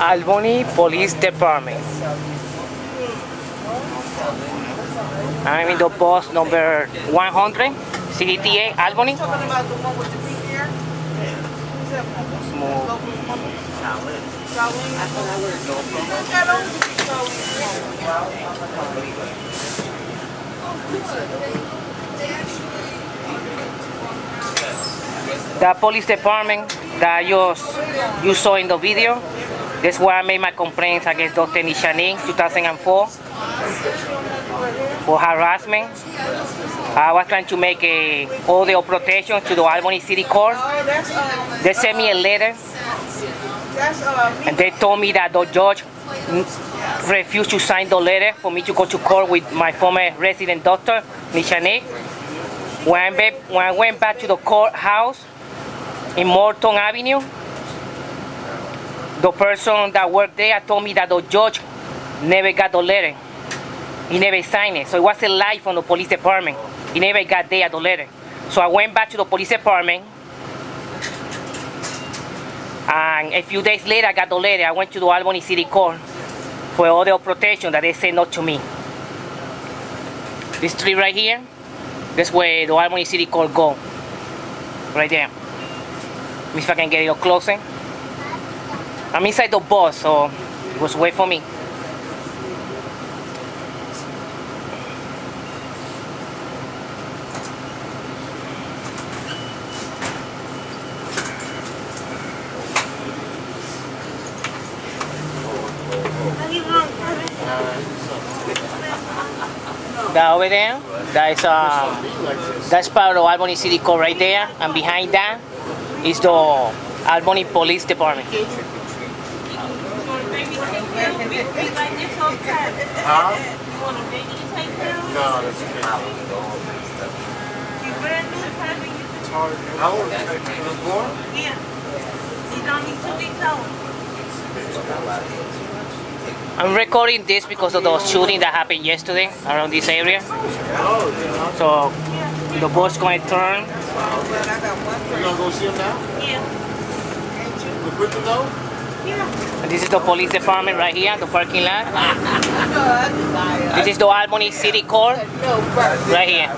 Albany Police Department. I'm in the bus number 100, CDTA, Albany. The police department that you, you saw in the video, that's where I made my complaints against Dr. Nishanin 2004 for harassment. I was trying to make a of protection to the Albany City Court. They sent me a letter and they told me that the judge refused to sign the letter for me to go to court with my former resident doctor, I, when I went back to the courthouse in Morton Avenue, the person that worked there told me that the judge never got the letter. He never signed it. So it was a lie from the police department. He never got there the letter. So I went back to the police department. And a few days later, I got the letter. I went to the Albany City Court for order of protection that they said not to me. This tree right here, that's where the Albany City Court go. Right there. Me if I can get it up closer. I'm inside the bus, so it was wait for me. That over there, that is um, that's part of Albany City Court right there, and behind that is the Albany Police Department. Huh? No, that's okay. How old is it? You was born? I'm recording this because of the shooting that happened yesterday around this area. So the bus going to turn. You gonna go see him now? Yeah. The quicker though? And this is the police department right here, the parking lot. This is the Albany City Court right here.